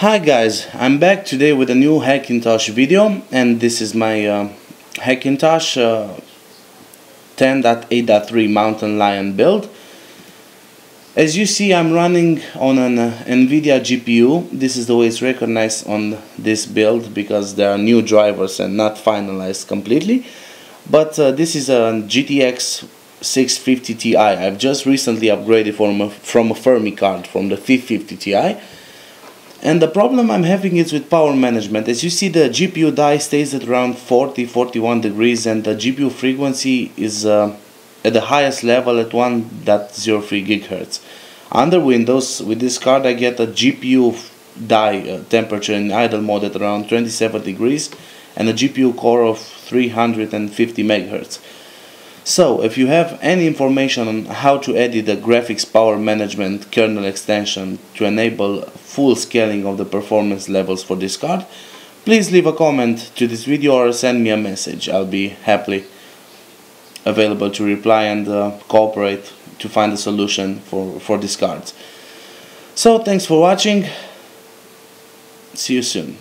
Hi guys, I'm back today with a new Hackintosh video and this is my uh, Hackintosh uh, 10.8.3 Mountain Lion build. As you see I'm running on an uh, NVIDIA GPU, this is the way it's recognized on this build because there are new drivers and not finalized completely. But uh, this is a GTX 650 Ti, I've just recently upgraded from a, from a Fermi card from the 550 Ti and the problem I'm having is with power management. As you see the GPU die stays at around 40-41 degrees and the GPU frequency is uh, at the highest level at 1.03 gigahertz. Under Windows with this card I get a GPU die uh, temperature in idle mode at around 27 degrees and a GPU core of 350 megahertz. So, if you have any information on how to edit the graphics power management kernel extension to enable full scaling of the performance levels for this card, please leave a comment to this video or send me a message. I'll be happily available to reply and uh, cooperate to find a solution for, for these cards. So, thanks for watching. See you soon.